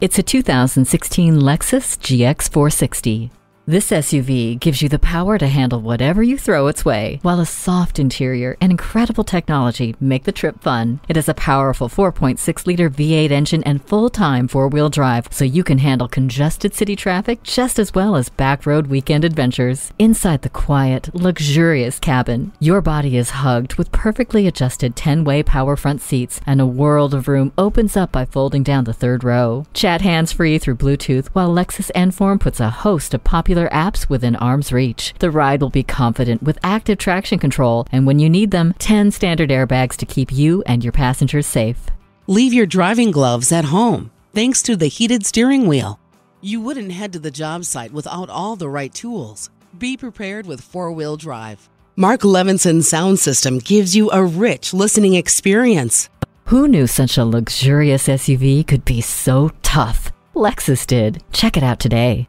It's a 2016 Lexus GX460. This SUV gives you the power to handle whatever you throw its way, while a soft interior and incredible technology make the trip fun. It has a powerful 4.6 liter V8 engine and full time four wheel drive, so you can handle congested city traffic just as well as back road weekend adventures. Inside the quiet, luxurious cabin, your body is hugged with perfectly adjusted 10 way power front seats, and a world of room opens up by folding down the third row. Chat hands free through Bluetooth, while Lexus Enform puts a host of popular apps within arm's reach. The ride will be confident with active traction control, and when you need them, 10 standard airbags to keep you and your passengers safe. Leave your driving gloves at home thanks to the heated steering wheel. You wouldn't head to the job site without all the right tools. Be prepared with four wheel drive. Mark Levinson's sound system gives you a rich listening experience. Who knew such a luxurious SUV could be so tough? Lexus did. Check it out today.